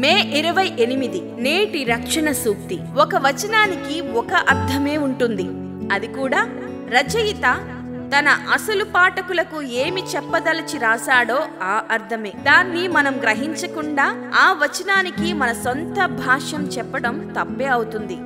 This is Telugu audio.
మే ఇరవై ఎనిమిది నేటి రక్షణ సూక్తి. ఒక వచనానికి ఒక అర్థమే ఉంటుంది. అది కూడా రచయిత తన అసలు పాఠకులకు ఏమి చెప్పదలచి రాశాడో ఆ అర్థమే. దాన్ని మనం గ్రహించకుండా ఆ వచనానికి మన సొంత భాష్యం చెప్పడం తప్పే అవుతుంది.